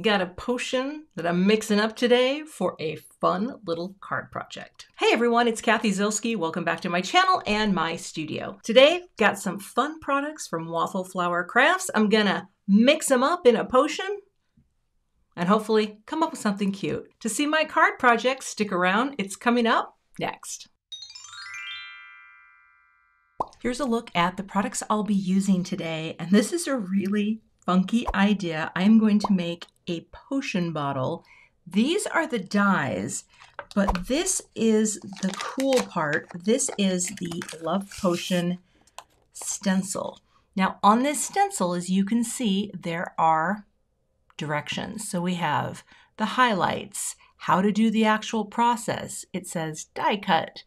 Got a potion that I'm mixing up today for a fun little card project. Hey everyone, it's Cathy Zielske. Welcome back to my channel and my studio. Today, got some fun products from Waffle Flower Crafts. I'm gonna mix them up in a potion and hopefully come up with something cute. To see my card project, stick around. It's coming up next. Here's a look at the products I'll be using today, and this is a really funky idea. I'm going to make a potion bottle. These are the dies, but this is the cool part. This is the Love Potion stencil. Now on this stencil, as you can see, there are directions. So we have the highlights, how to do the actual process. It says die cut,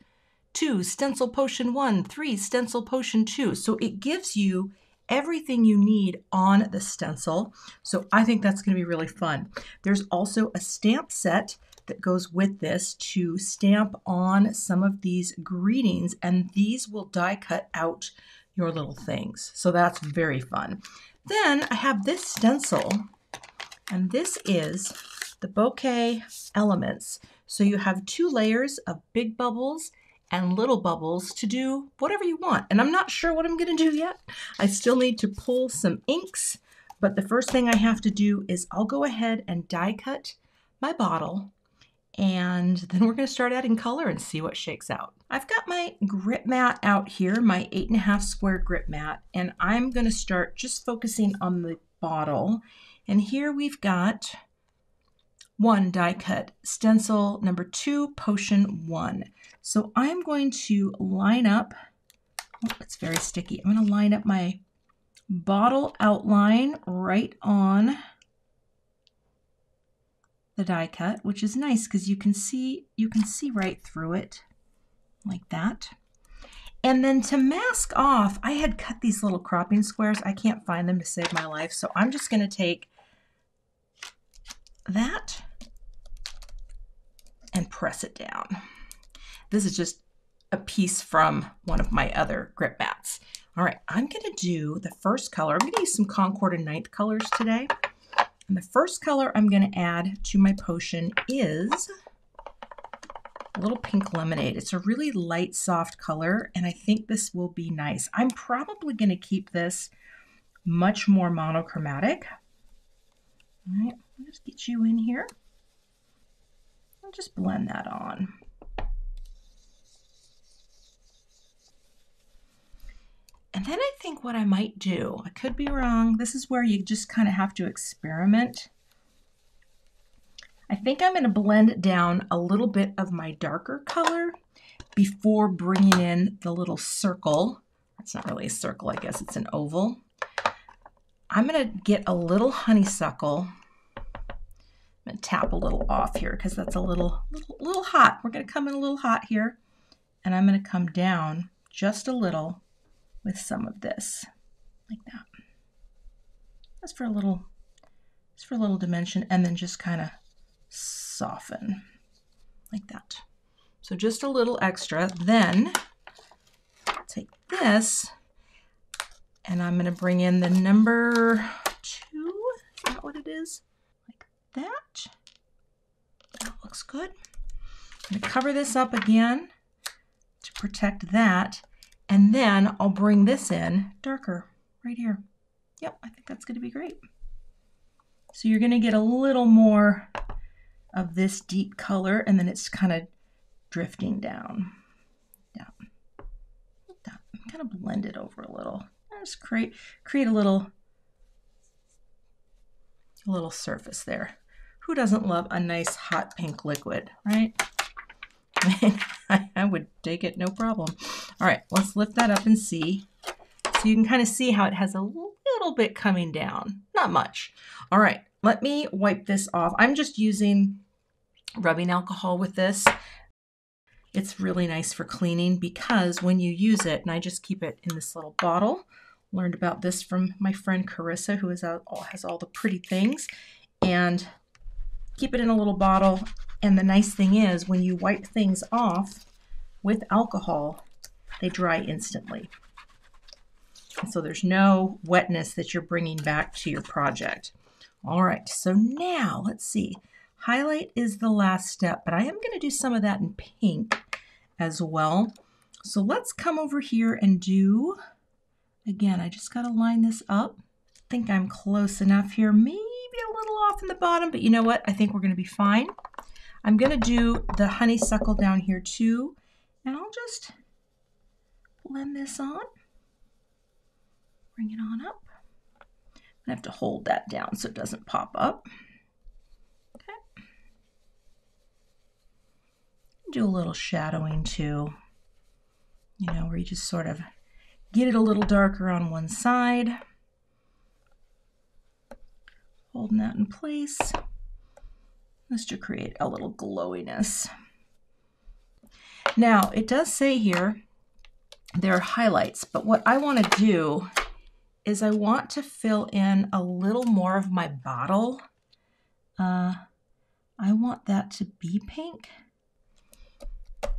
two, stencil potion one, three, stencil potion two. So it gives you everything you need on the stencil. So I think that's going to be really fun. There's also a stamp set that goes with this to stamp on some of these greetings, and these will die cut out your little things. So that's very fun. Then I have this stencil, and this is the Bokeh Elements. So you have two layers of big bubbles and little bubbles to do whatever you want. And I'm not sure what I'm going to do yet. I still need to pull some inks, but the first thing I have to do is I'll go ahead and die cut my bottle and then we're going to start adding color and see what shakes out. I've got my grip mat out here, my eight and a half square grip mat, and I'm going to start just focusing on the bottle. And here we've got one die cut stencil, number two potion one. So I'm going to line up, oh, it's very sticky. I'm going to line up my bottle outline right on the die cut, which is nice because you can see you can see right through it like that. And then to mask off, I had cut these little cropping squares. I can't find them to save my life, so I'm just going to take that and press it down. This is just a piece from one of my other grip mats. All right, I'm gonna do the first color. I'm gonna use some Concord and Ninth colors today. And the first color I'm gonna add to my potion is a little pink lemonade. It's a really light, soft color, and I think this will be nice. I'm probably gonna keep this much more monochromatic. All right, let's get you in here. I'll just blend that on. Then I think what I might do, I could be wrong, this is where you just kind of have to experiment. I think I'm going to blend down a little bit of my darker color before bringing in the little circle. It's not really a circle, I guess it's an oval. I'm going to get a little honeysuckle. I'm going to tap a little off here because that's a little, little, little hot. We're going to come in a little hot here. And I'm going to come down just a little with some of this, like that. Just for a little, just for a little dimension, and then just kind of soften like that. So just a little extra. Then take this, and I'm going to bring in the number two. Is that what it is? Like that. That looks good. I'm going to cover this up again to protect that. And then I'll bring this in darker right here. Yep, I think that's going to be great. So you're going to get a little more of this deep color and then it's kind of drifting down. Down. down. Kind of blend it over a little. Just create create a little a little surface there. Who doesn't love a nice hot pink liquid, right? I would take it no problem. All right, let's lift that up and see. So you can kind of see how it has a little bit coming down. Not much. All right, let me wipe this off. I'm just using rubbing alcohol with this. It's really nice for cleaning because when you use it, and I just keep it in this little bottle, learned about this from my friend Carissa, who is has all the pretty things, and keep it in a little bottle and the nice thing is when you wipe things off with alcohol, they dry instantly. so there's no wetness that you're bringing back to your project. All right, so now let's see. Highlight is the last step, but I am going to do some of that in pink as well. So let's come over here and do, again, I just got to line this up. I think I'm close enough here, maybe a little off in the bottom, but you know what? I think we're going to be fine. I'm going to do the honeysuckle down here too, and I'll just blend this on. Bring it on up. I have to hold that down so it doesn't pop up. Okay. Do a little shadowing too, you know, where you just sort of get it a little darker on one side. Holding that in place. Just to create a little glowiness. Now, it does say here there are highlights, but what I want to do is I want to fill in a little more of my bottle. Uh, I want that to be pink.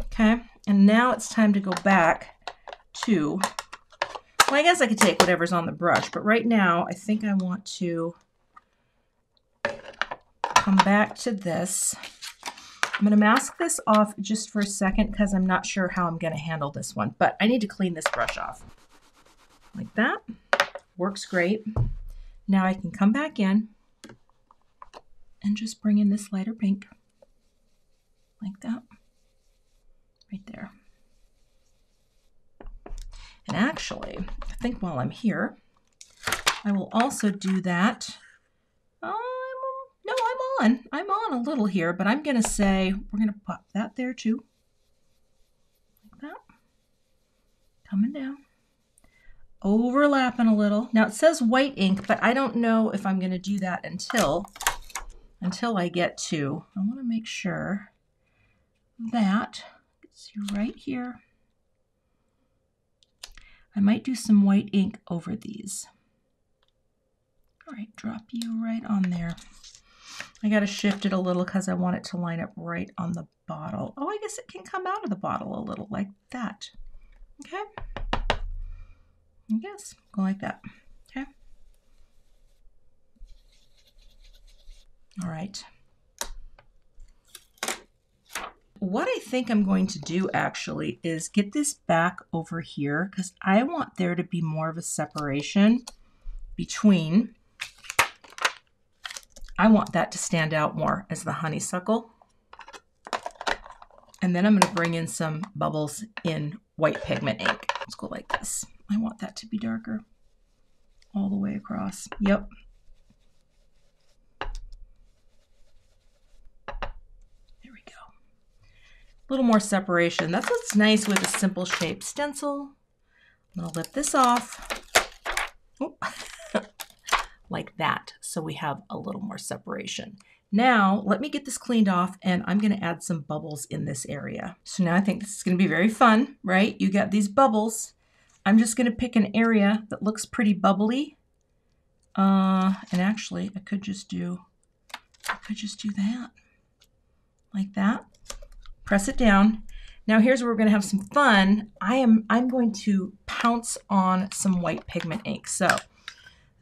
Okay, and now it's time to go back to, well, I guess I could take whatever's on the brush, but right now I think I want to come back to this. I'm going to mask this off just for a second because I'm not sure how I'm going to handle this one, but I need to clean this brush off like that. Works great. Now I can come back in and just bring in this lighter pink like that, right there. And actually, I think while I'm here, I will also do that. On. I'm on a little here, but I'm going to say we're going to pop that there too. Like that. Coming down overlapping a little. Now it says white ink, but I don't know if I'm going to do that until until I get to. I want to make sure that it's right here. I might do some white ink over these. All right, drop you right on there. I got to shift it a little because I want it to line up right on the bottle. Oh, I guess it can come out of the bottle a little like that. Okay. I guess go like that. Okay. All right. What I think I'm going to do actually is get this back over here because I want there to be more of a separation between, I want that to stand out more as the honeysuckle. And then I'm going to bring in some bubbles in white pigment ink. Let's go like this. I want that to be darker all the way across. Yep. There we go. A little more separation. That's what's nice with a simple shape stencil. I'm going to lift this off. like that. So we have a little more separation. Now, let me get this cleaned off and I'm going to add some bubbles in this area. So now I think this is going to be very fun, right? You got these bubbles I'm just going to pick an area that looks pretty bubbly. Uh, and actually, I could just do, I could just do that, like that. Press it down. Now here's where we're going to have some fun. I am, I'm going to pounce on some white pigment ink. So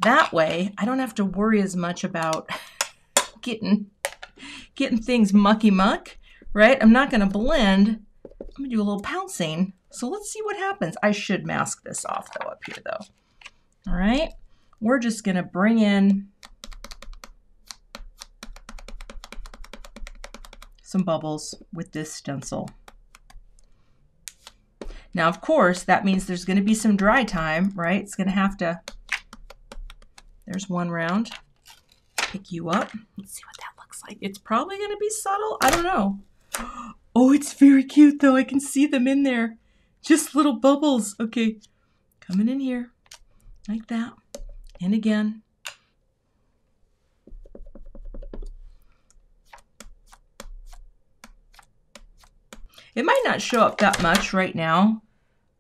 that way, I don't have to worry as much about getting, getting things mucky muck, right? I'm not going to blend. I'm to do a little pouncing so let's see what happens. I should mask this off though up here though. All right, we're just gonna bring in some bubbles with this stencil. Now, of course, that means there's going to be some dry time, right? It's going to have to, there's one round, pick you up. Let's see what that looks like. It's probably going to be subtle. I don't know. Oh, it's very cute, though. I can see them in there. Just little bubbles. Okay, coming in here like that. And again. It might not show up that much right now.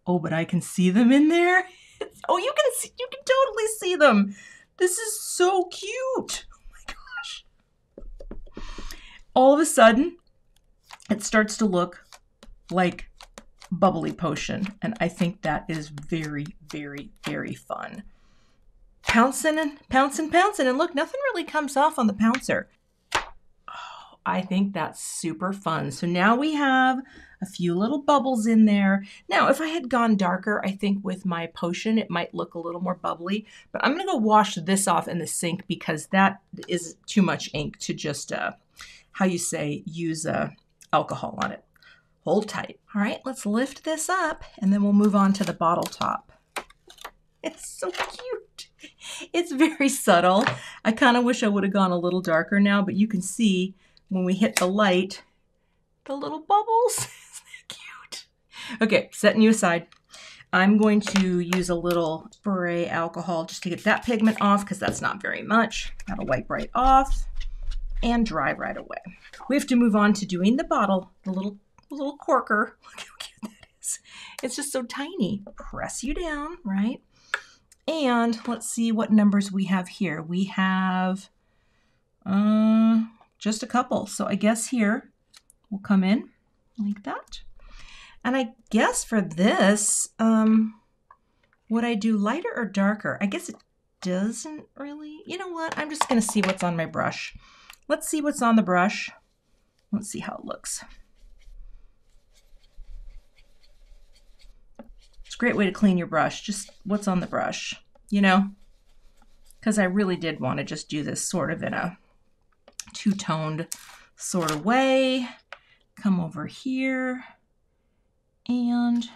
Oh, but I can see them in there. oh, you can see, you can totally see them. This is so cute. Oh my gosh. All of a sudden, it starts to look like bubbly potion. And I think that is very, very, very fun. pouncing and pouncing, pouncing. And look, nothing really comes off on the pouncer. I think that's super fun. So now we have a few little bubbles in there. Now, if I had gone darker, I think with my potion, it might look a little more bubbly, but I'm gonna go wash this off in the sink because that is too much ink to just, uh, how you say, use uh, alcohol on it. Hold tight. All right, let's lift this up and then we'll move on to the bottle top. It's so cute. It's very subtle. I kind of wish I would have gone a little darker now, but you can see when we hit the light, the little bubbles. Isn't that cute? Okay, setting you aside. I'm going to use a little spray alcohol just to get that pigment off because that's not very much. That'll wipe right off and dry right away. We have to move on to doing the bottle, the little little corker. Look how cute that is. It's just so tiny. Press you down, right? And let's see what numbers we have here. We have uh, just a couple. So I guess here we'll come in like that. And I guess for this, um, would I do lighter or darker? I guess it doesn't really. You know what? I'm just to see what's on my brush. Let's see what's on the brush. Let's see how it looks. It's a great way to clean your brush. Just what's on the brush, you know? Because I really did want to just do this sort of in a two-toned sort of way. Come over here. And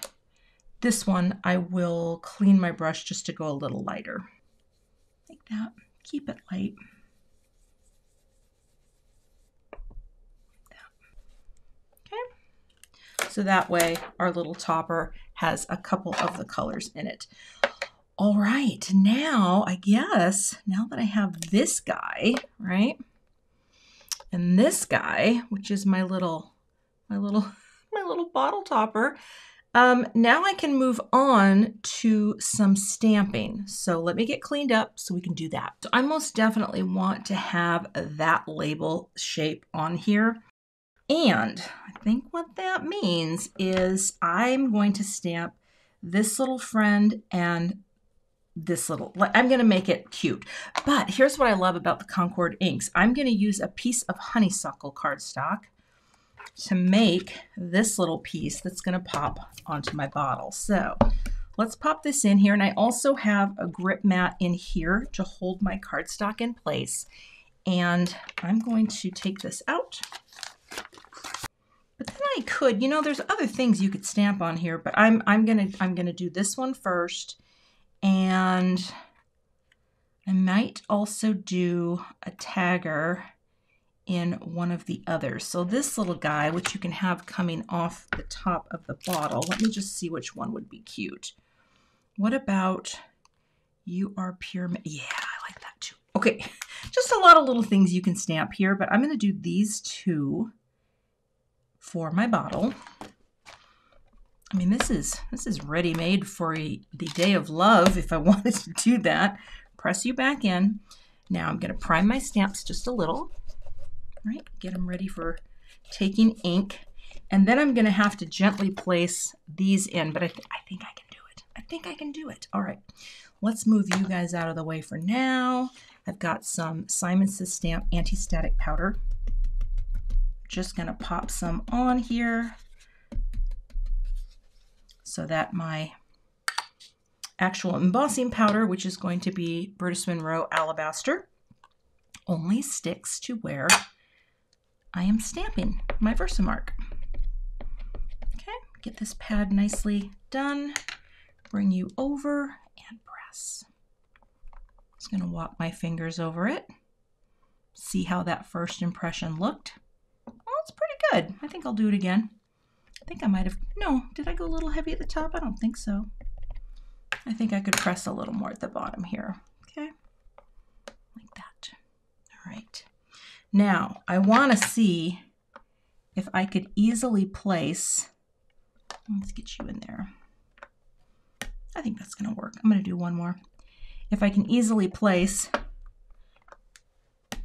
this one, I will clean my brush just to go a little lighter. Like that. Keep it light. Okay, so that way our little topper has a couple of the colors in it. All right, now I guess, now that I have this guy, right? And this guy, which is my little, my little, my little bottle topper, um, now I can move on to some stamping. So let me get cleaned up so we can do that. So I most definitely want to have that label shape on here. And I think what that means is I'm going to stamp this little friend and this little, I'm going to make it cute. But here's what I love about the Concord inks. I'm going to use a piece of honeysuckle cardstock to make this little piece that's going to pop onto my bottle. So let's pop this in here. And I also have a grip mat in here to hold my cardstock in place. And I'm going to take this out but then I could, you know, there's other things you could stamp on here, but I'm I'm gonna I'm gonna do this one first, and I might also do a tagger in one of the others. So this little guy, which you can have coming off the top of the bottle, let me just see which one would be cute. What about you are pure? Yeah, I like that too. Okay, just a lot of little things you can stamp here, but I'm going to do these two for my bottle. I mean, this is this is ready made for a, the day of love if I wanted to do that. Press you back in. Now I'm going to prime my stamps just a little, right? Get them ready for taking ink. And then I'm going to have to gently place these in, but I, th I think I can do it. I think I can do it. All right, let's move you guys out of the way for now. I've got some Simon Says Stamp anti-static powder just going to pop some on here so that my actual embossing powder, which is going to be Brutus Monroe Alabaster, only sticks to where I am stamping my Versamark. Okay, get this pad nicely done. Bring you over and press. Just to walk my fingers over it. See how that first impression looked Well, it's pretty good. I think I'll do it again. I think I might have, no, did I go a little heavy at the top? I don't think so. I think I could press a little more at the bottom here. Okay, like that. All right. Now, I want to see if I could easily place, let's get you in there. I think that's going to work. I'm going to do one more. If I can easily place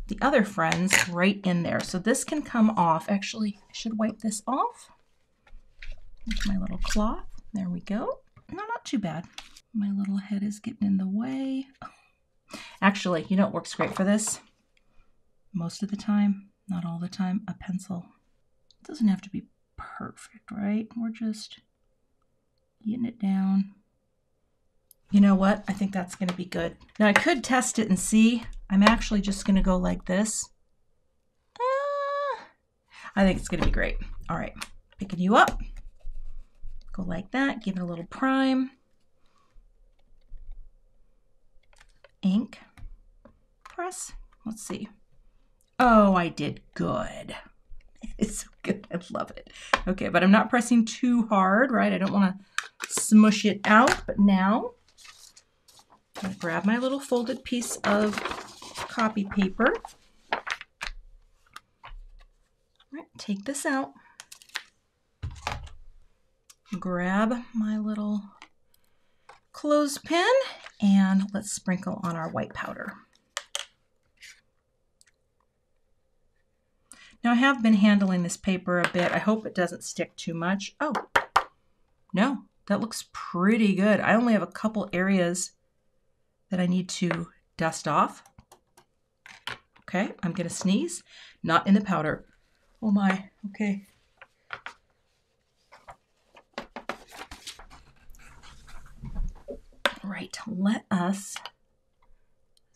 the other friends right in there. So this can come off. Actually, I should wipe this off my little cloth. There we go. No, not too bad. My little head is getting in the way. Actually, you know what works great for this? Most of the time, not all the time, a pencil. It doesn't have to be perfect, right? We're just getting it down. You know what? I think that's going to be good. Now I could test it and see. I'm actually just going to go like this. Ah, I think it's going to be great. All right, picking you up. Go like that, give it a little prime. Ink, press. Let's see. Oh, I did good. It's so good. I love it. Okay, but I'm not pressing too hard, right? I don't want to smush it out. But now I'm to grab my little folded piece of copy paper. Right, take this out. Grab my little clothespin and let's sprinkle on our white powder. Now I have been handling this paper a bit. I hope it doesn't stick too much. Oh, no, that looks pretty good. I only have a couple areas that I need to dust off. Okay, I'm gonna sneeze, not in the powder. Oh my, okay. Right, let us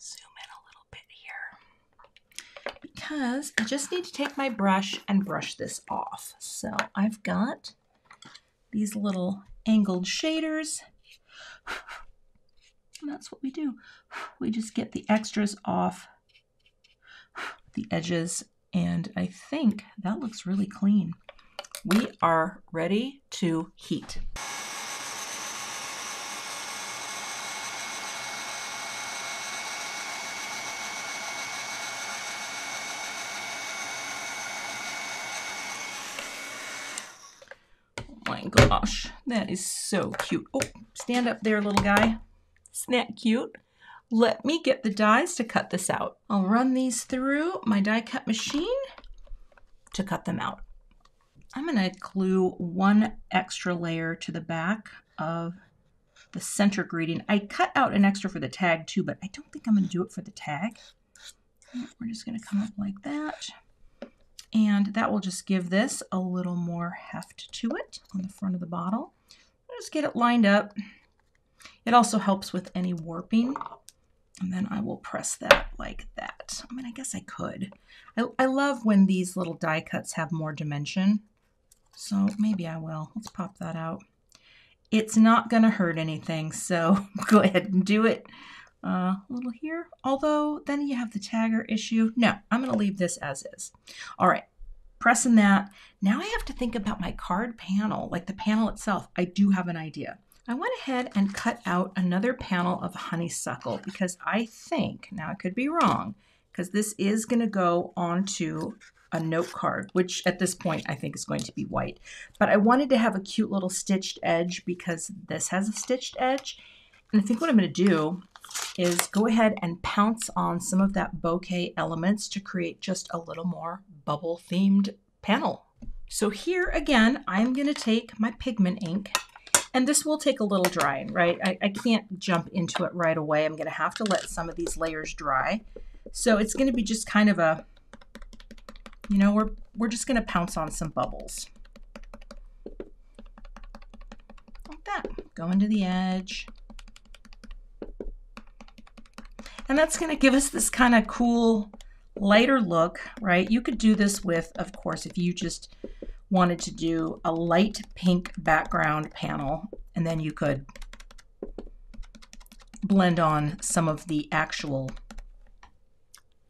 zoom in a little bit here because I just need to take my brush and brush this off. So I've got these little angled shaders and that's what we do. We just get the extras off the edges, and I think that looks really clean. We are ready to heat. Gosh, that is so cute. Oh, stand up there, little guy. Isn't that cute? Let me get the dies to cut this out. I'll run these through my die cut machine to cut them out. I'm going to glue one extra layer to the back of the center greeting. I cut out an extra for the tag too, but I don't think I'm to do it for the tag. We're just going to come up like that. And that will just give this a little more heft to it on the front of the bottle. Just get it lined up. It also helps with any warping. And then I will press that like that. I mean, I guess I could. I, I love when these little die cuts have more dimension. So maybe I will. Let's pop that out. It's not going to hurt anything, so go ahead and do it. Uh, a little here. Although, then you have the tagger issue. No, I'm going to leave this as is. All right, pressing that. Now I have to think about my card panel, like the panel itself. I do have an idea. I went ahead and cut out another panel of honeysuckle because I think, now I could be wrong, because this is going to go onto a note card, which at this point I think is going to be white. But I wanted to have a cute little stitched edge because this has a stitched edge. And I think what I'm going to do is go ahead and pounce on some of that Bokeh Elements to create just a little more bubble themed panel. So here again, I'm going to take my pigment ink and this will take a little drying, right? I, I can't jump into it right away. I'm going to have to let some of these layers dry. So it's going to be just kind of a, you know, we're, we're just going to pounce on some bubbles. Like that. Go into the edge. And that's going to give us this kind of cool lighter look, right? You could do this with, of course, if you just wanted to do a light pink background panel and then you could blend on some of the actual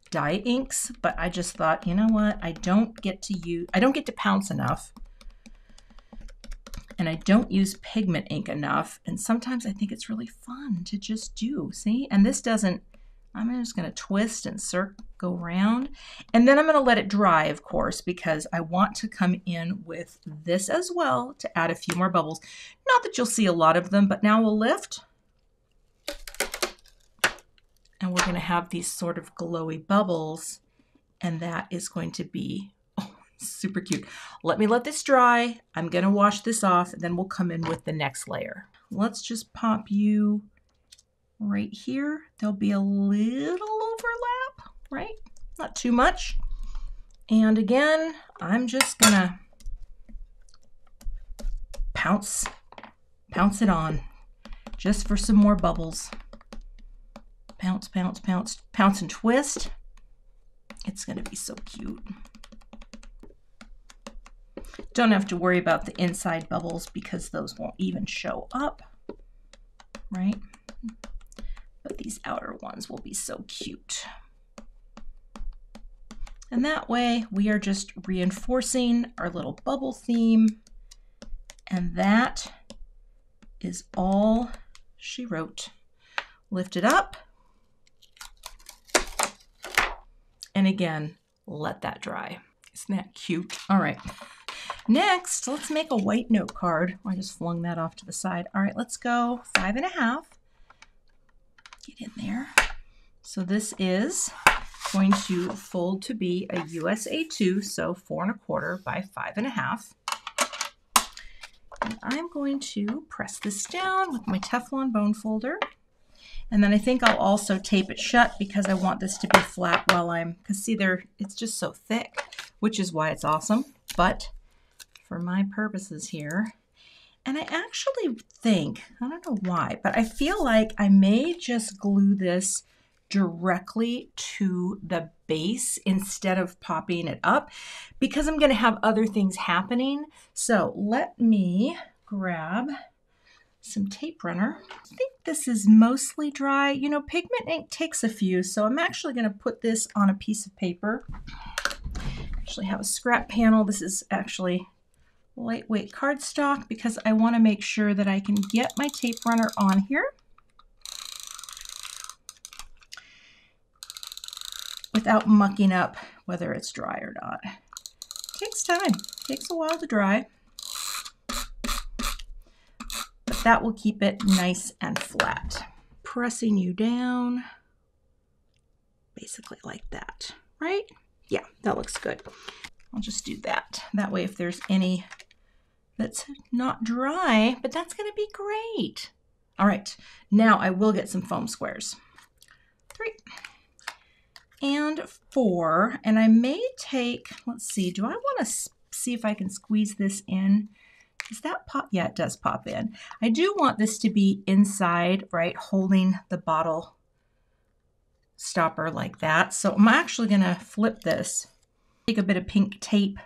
dye inks. But I just thought you know what? I don't get to use I don't get to pounce enough. And I don't use pigment ink enough. And sometimes I think it's really fun to just do see? And this doesn't I'm just going to twist and circle, go around. And then I'm going to let it dry, of course, because I want to come in with this as well to add a few more bubbles. Not that you'll see a lot of them, but now we'll lift. And we're going to have these sort of glowy bubbles. And that is going to be oh, super cute. Let me let this dry. I'm going to wash this off. And then we'll come in with the next layer. Let's just pop you right here, there'll be a little overlap, right? Not too much. And again, I'm just gonna pounce, pounce it on just for some more bubbles. Pounce, pounce, pounce, pounce and twist. It's gonna be so cute. Don't have to worry about the inside bubbles because those won't even show up, right? But these outer ones will be so cute. And that way we are just reinforcing our little bubble theme. And that is all she wrote. Lift it up. And again, let that dry. Isn't that cute? All right. Next, let's make a white note card. I just flung that off to the side. All right, let's go five and a half. Get in there. So this is going to fold to be a USA 2, so four and a quarter by five and a half. And I'm going to press this down with my Teflon bone folder. And then I think I'll also tape it shut because I want this to be flat while I'm, because see there, it's just so thick, which is why it's awesome. But for my purposes here, and I actually think, I don't know why, but I feel like I may just glue this directly to the base instead of popping it up because I'm going to have other things happening. So let me grab some tape runner. I think this is mostly dry. You know, pigment ink takes a few, so I'm actually going to put this on a piece of paper. Actually have a scrap panel. This is actually lightweight cardstock because I want to make sure that I can get my tape runner on here. without mucking up whether it's dry or not. It takes time, it takes a while to dry, but that will keep it nice and flat. Pressing you down, basically like that, right? Yeah, that looks good. I'll just do that. That way if there's any that's not dry, but that's gonna be great. All right, now I will get some foam squares. Three and four. And I may take, let's see, do I want to see if I can squeeze this in? Does that pop? Yeah, it does pop in. I do want this to be inside, right, holding the bottle stopper like that. So I'm actually to flip this, take a bit of pink tape.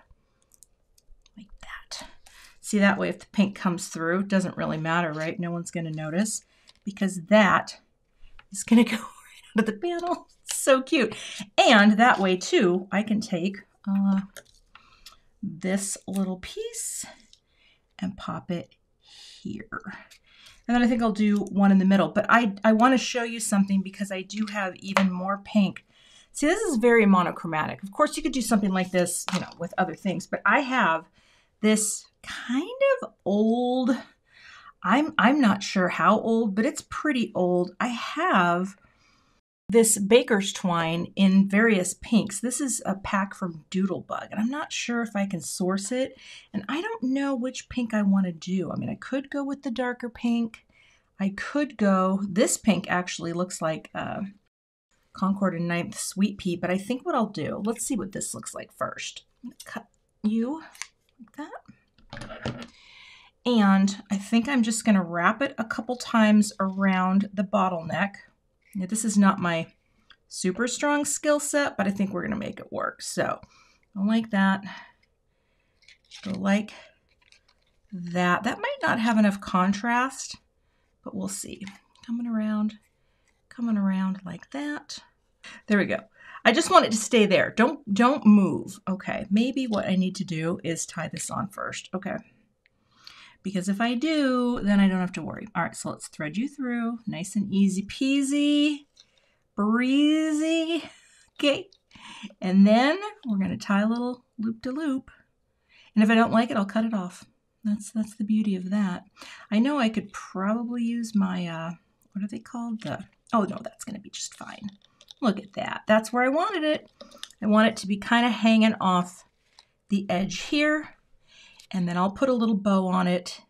See, that way if the pink comes through, it doesn't really matter, right? No one's going to notice because that is going to go right of the panel so cute. And that way too, I can take uh, this little piece and pop it here. And then I think I'll do one in the middle. But I, I want to show you something because I do have even more pink. See, this is very monochromatic. Of course, you could do something like this, you know, with other things. But I have this kind of old, I'm, I'm not sure how old, but it's pretty old. I have this baker's twine in various pinks. This is a pack from Doodlebug, and I'm not sure if I can source it, and I don't know which pink I want to do. I mean, I could go with the darker pink. I could go, this pink actually looks like uh, Concord and Ninth Sweet Pea, but I think what I'll do, let's see what this looks like first. cut you that. And I think I'm just going to wrap it a couple times around the bottleneck now, this is not my super strong skill set, but I think we're going to make it work. So, go like that. Go like that. That might not have enough contrast, but we'll see. Coming around, coming around like that. There we go. I just want it to stay there. Don't don't move. Okay, maybe what I need to do is tie this on first. Okay. Because if I do, then I don't have to worry. All right, so let's thread you through. Nice and easy peasy, breezy. Okay. And then we're going to tie a little loop to loop. And if I don't like it, I'll cut it off. That's that's the beauty of that. I know I could probably use my, uh, what are they called? The, oh no, that's going to be just fine. Look at that. That's where I wanted it. I want it to be kind of hanging off the edge here and then I'll put a little bow on it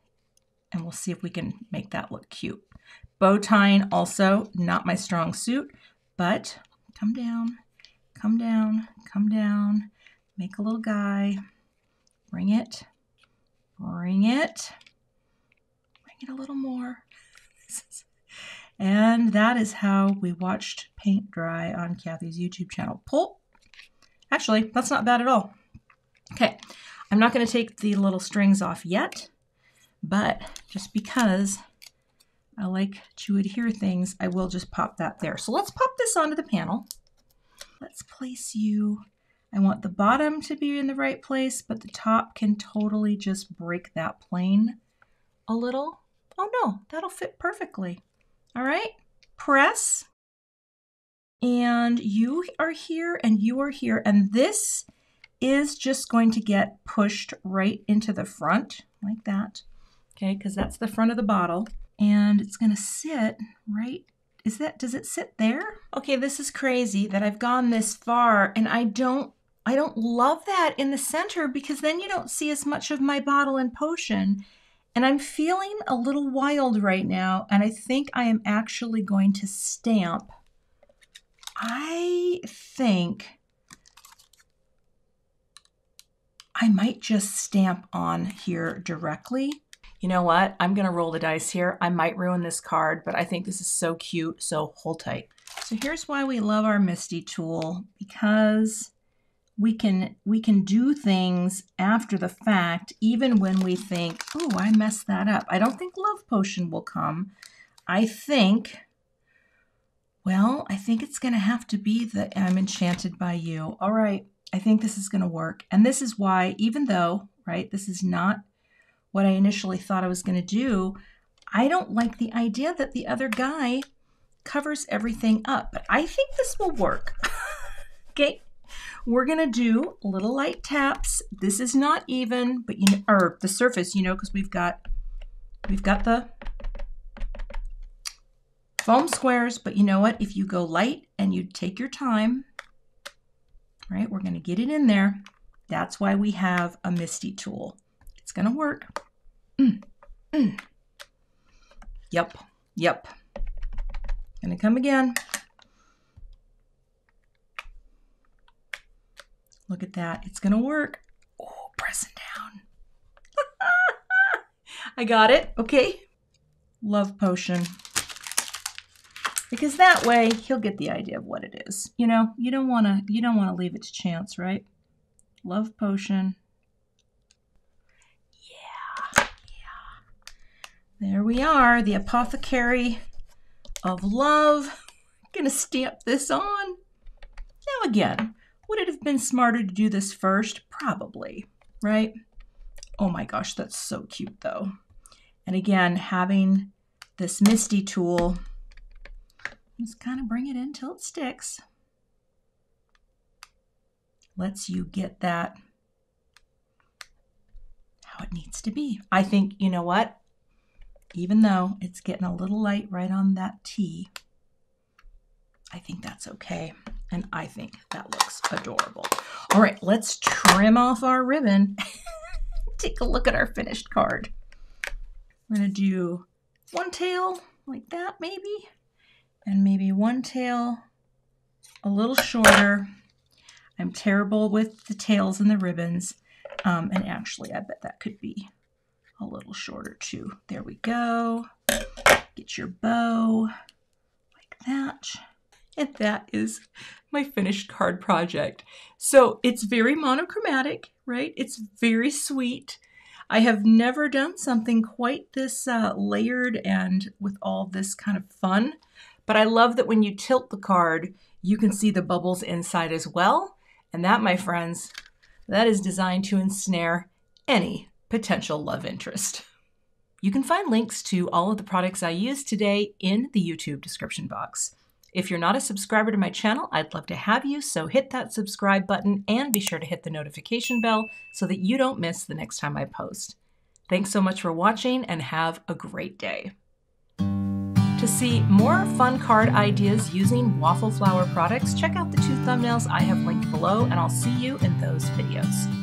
and we'll see if we can make that look cute. Bow tying also not my strong suit, but come down, come down, come down, make a little guy, bring it, bring it, bring it a little more. And that is how we watched paint dry on Cathy's YouTube channel. Pull. Actually, that's not bad at all. Okay, I'm not going to take the little strings off yet, but just because I like to adhere things, I will just pop that there. So let's pop this onto the panel. Let's place you. I want the bottom to be in the right place, but the top can totally just break that plane a little. Oh no, that'll fit perfectly. All right, press. And you are here and you are here. And this is just going to get pushed right into the front like that. Okay, because that's the front of the bottle. And it's going to sit right is that does it sit there okay this is crazy that i've gone this far and i don't i don't love that in the center because then you don't see as much of my bottle and potion and I'm feeling a little wild right now, and I think I am actually going to stamp. I think I might just stamp on here directly. You know what? I'm going to roll the dice here. I might ruin this card, but I think this is so cute, so hold tight. So here's why we love our MISTI tool, because we can we can do things after the fact even when we think oh i messed that up. I don't think love potion will come. I think well i think it's going to have to be that i'm enchanted by you. All right i think this is going to work. And this is why even though right this is not what i initially thought i was going to do i don't like the idea that the other guy covers everything up. But i think this will work. Okay we're going to do little light taps. This is not even, but you know, or the surface, you know, because we've got, we've got the foam squares, but you know what? If you go light and you take your time, right, we're going to get it in there. That's why we have a MISTI tool. It's going to work. Mm, mm. Yep, yep. Gonna come again. Look at that. It's going to work. Oh, pressing down. I got it. Okay. Love potion. Because that way he'll get the idea of what it is. You know, you don't want to you don't want to leave it to chance, right? Love potion. Yeah. Yeah. There we are, the apothecary of love. Going to stamp this on. Now again, would it have been smarter to do this first? Probably, right? Oh my gosh, that's so cute though. And again, having this MISTI tool, just kind of bring it in till it sticks. Lets you get that how it needs to be. I think, you know what? Even though it's getting a little light right on that T, I think that's okay. And I think that looks adorable. All right, let's trim off our ribbon. Take a look at our finished card. I'm gonna do one tail like that maybe, and maybe one tail a little shorter. I'm terrible with the tails and the ribbons. Um, and actually, I bet that could be a little shorter too. There we go. Get your bow like that. And that is my finished card project. So it's very monochromatic, right? It's very sweet. I have never done something quite this uh, layered and with all this kind of fun. But I love that when you tilt the card, you can see the bubbles inside as well. And that, my friends, that is designed to ensnare any potential love interest. You can find links to all of the products I used today in the YouTube description box. If you're not a subscriber to my channel, I'd love to have you, so hit that subscribe button and be sure to hit the notification bell so that you don't miss the next time I post. Thanks so much for watching and have a great day. To see more fun card ideas using Waffle Flower products, check out the two thumbnails I have linked below, and I'll see you in those videos.